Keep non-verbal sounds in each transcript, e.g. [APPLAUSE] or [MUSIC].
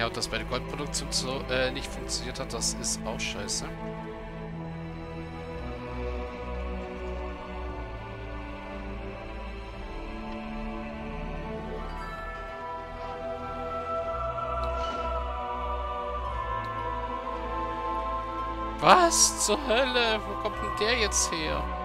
Ja, und dass bei der Goldproduktion so, äh, nicht funktioniert hat, das ist auch scheiße. Was zur Hölle? Wo kommt denn der jetzt her?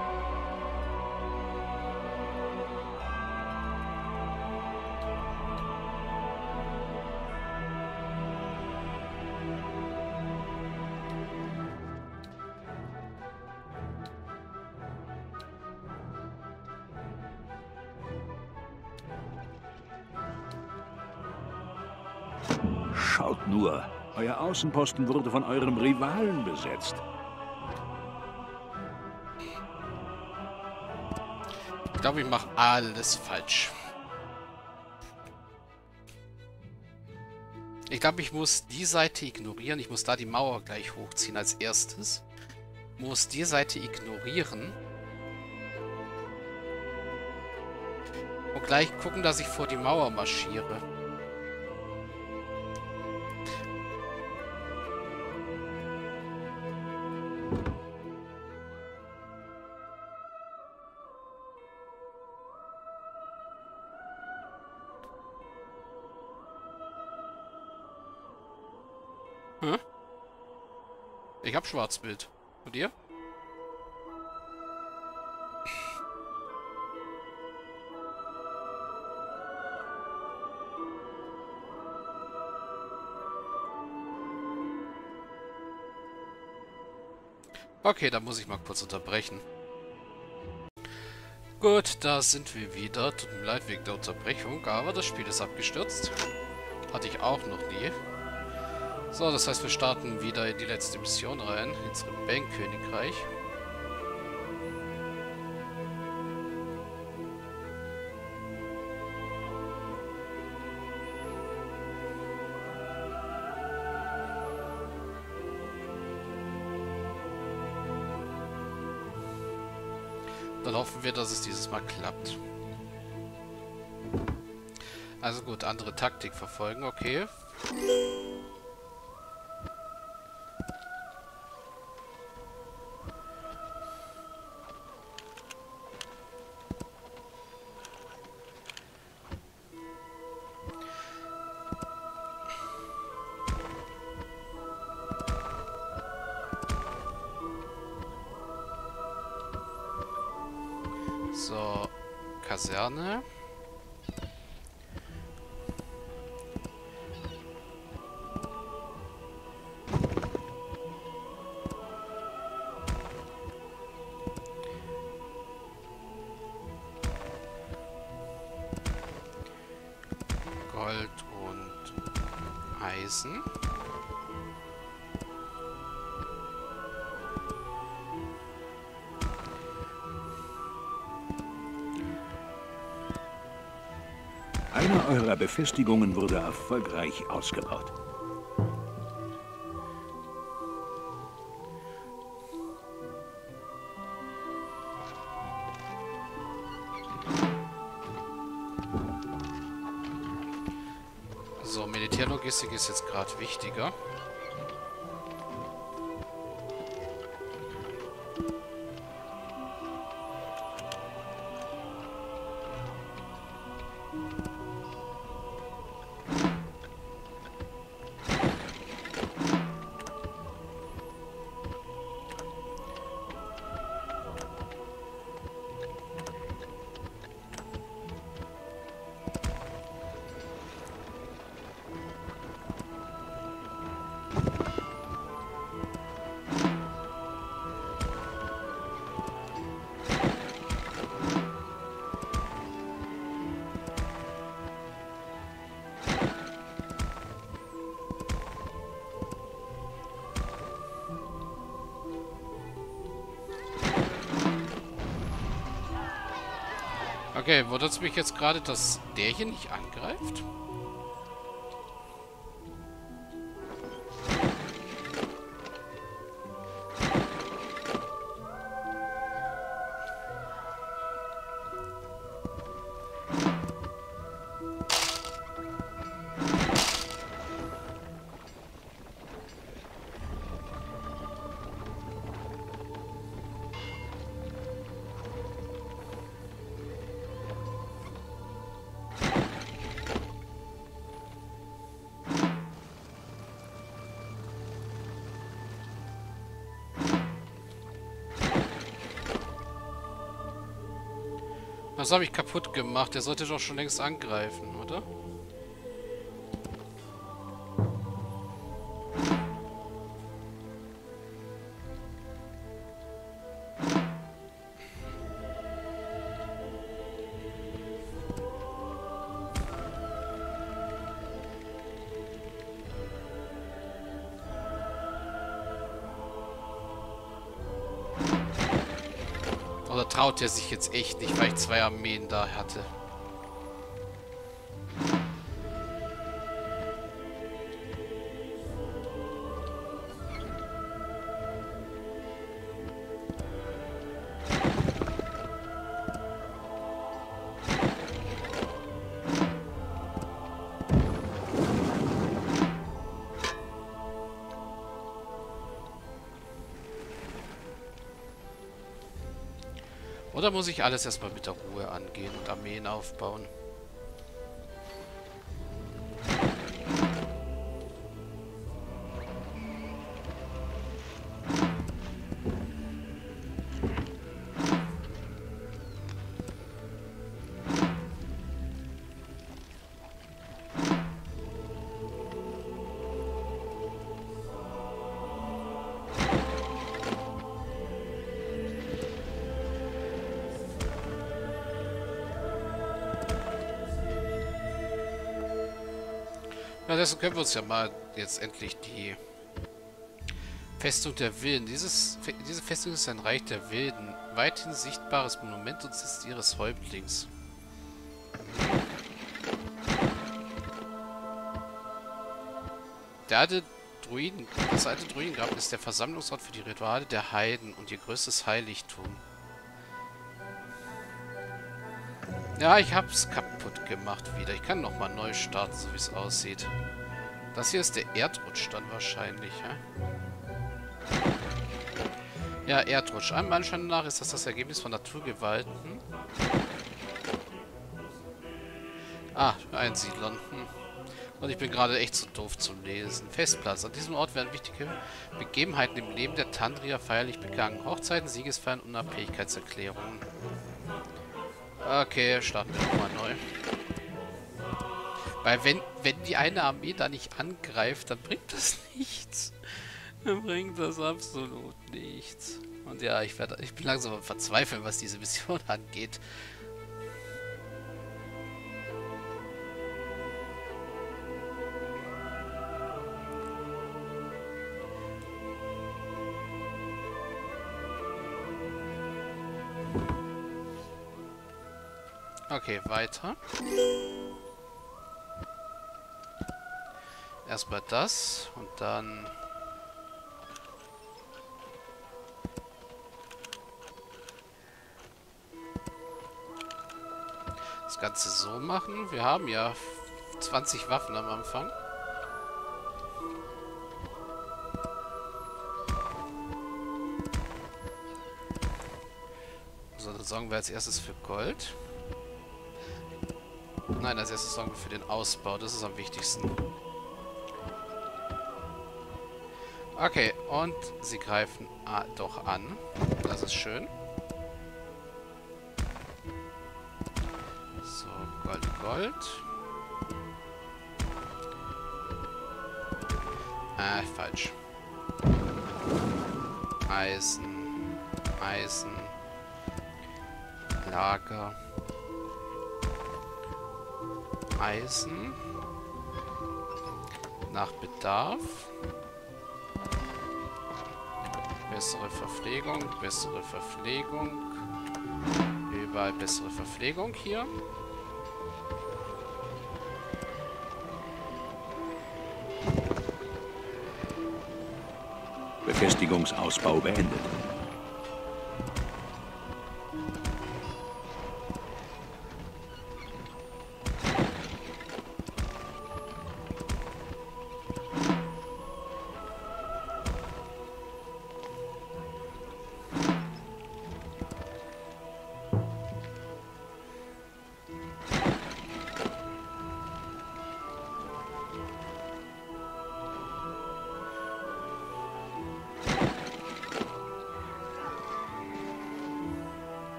Schaut nur, euer Außenposten wurde von eurem Rivalen besetzt. Ich glaube, ich mache alles falsch. Ich glaube, ich muss die Seite ignorieren. Ich muss da die Mauer gleich hochziehen als erstes. Muss die Seite ignorieren. Und gleich gucken, dass ich vor die Mauer marschiere. Schwarzbild. Und ihr? Okay, da muss ich mal kurz unterbrechen. Gut, da sind wir wieder. Tut mir leid wegen der Unterbrechung, aber das Spiel ist abgestürzt. Hatte ich auch noch nie. So, das heißt, wir starten wieder in die letzte Mission rein, ins Rebellenkönigreich. Dann hoffen wir, dass es dieses Mal klappt. Also gut, andere Taktik verfolgen, okay. Kaserne. Gold und Eisen. Eine eurer Befestigungen wurde erfolgreich ausgebaut. So, Militärlogistik ist jetzt gerade wichtiger. Okay, wundert es mich jetzt gerade, dass der hier nicht angreift? Was habe ich kaputt gemacht? Der sollte doch schon längst angreifen, oder? Traut er sich jetzt echt nicht, weil ich zwei Armeen da hatte? Oder muss ich alles erstmal mit der Ruhe angehen und Armeen aufbauen? Deswegen können wir uns ja mal jetzt endlich die Festung der Wilden. Dieses, diese Festung ist ein Reich der Wilden. Weithin sichtbares Monument und Sitz ihres Häuptlings. Der alte Druiden, das alte Druidengrab ist der Versammlungsort für die Rituale der Heiden und ihr größtes Heiligtum. Ja, ich hab's kaputt gemacht wieder. Ich kann nochmal neu starten, so wie es aussieht. Das hier ist der Erdrutsch dann wahrscheinlich, ja? Ja, Erdrutsch. Einem Anschein nach ist das das Ergebnis von Naturgewalten. Ah, Einsiedlern. Hm. Und ich bin gerade echt zu doof zum Lesen. Festplatz. An diesem Ort werden wichtige Begebenheiten im Leben der Tandria feierlich begangen. Hochzeiten, Siegesfeiern Unabhängigkeitserklärungen. Okay, starten wir nochmal neu. Weil wenn, wenn die eine Armee da nicht angreift, dann bringt das [LAUGHS] nichts. Dann bringt das absolut nichts. Und ja, ich werde, ich bin langsam am Verzweifeln, was diese Mission [LAUGHS] angeht. Okay, weiter. Erstmal das und dann... Das Ganze so machen. Wir haben ja 20 Waffen am Anfang. So, dann sorgen wir als erstes für Gold. Nein, als erstes sorgen wir für den Ausbau. Das ist am wichtigsten. Okay, und sie greifen ah, doch an. Das ist schön. So, Gold, Gold. Ah, falsch. Eisen. Eisen. Lager. Eisen. Nach Bedarf. Bessere Verpflegung, bessere Verpflegung. Überall bessere Verpflegung hier. Befestigungsausbau beendet.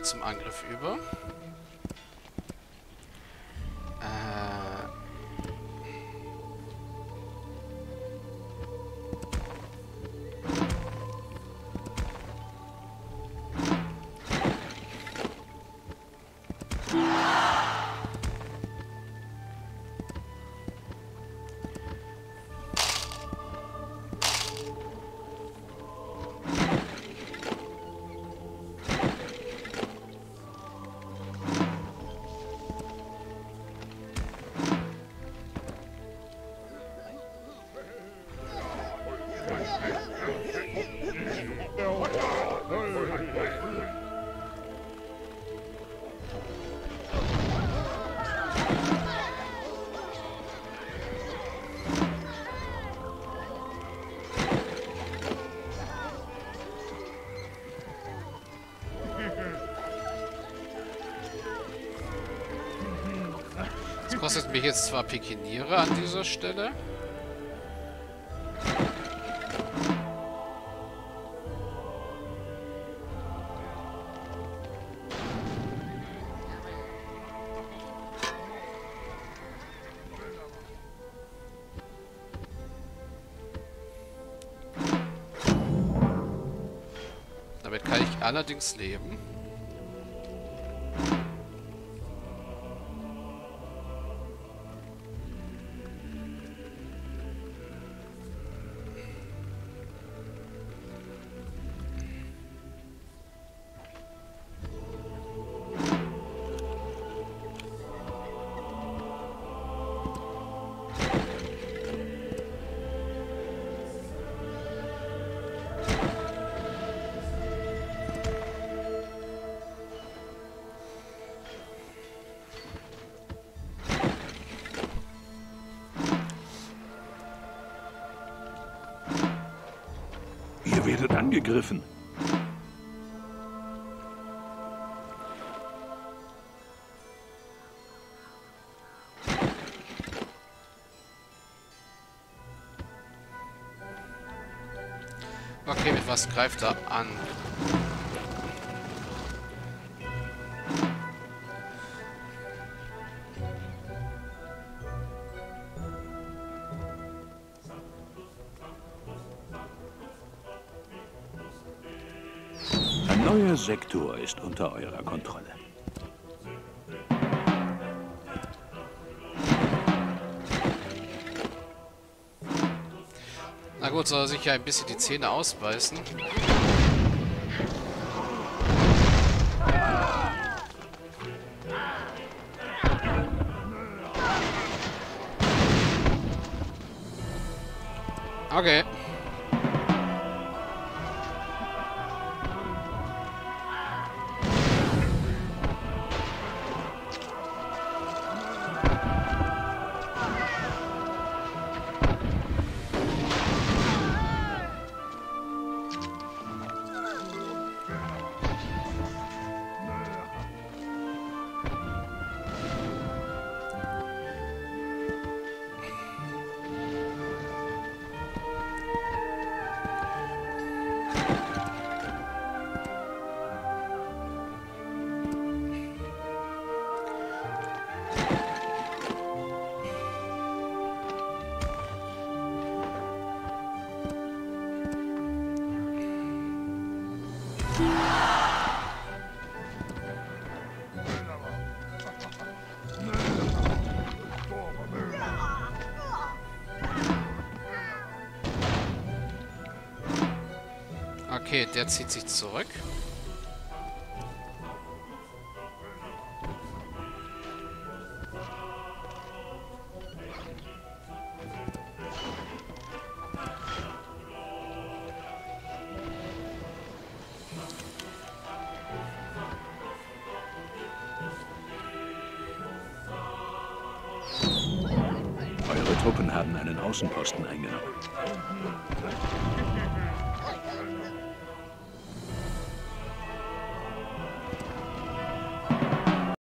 Wir zum Angriff über. Kostet mich jetzt zwar Pikiniere an dieser Stelle. Damit kann ich allerdings leben. Angegriffen. Okay, mit was greift er an? Sektor ist unter eurer Kontrolle. Na gut, soll er sich ja ein bisschen die Zähne ausbeißen. Okay. Der zieht sich zurück. Truppen haben einen Außenposten eingenommen.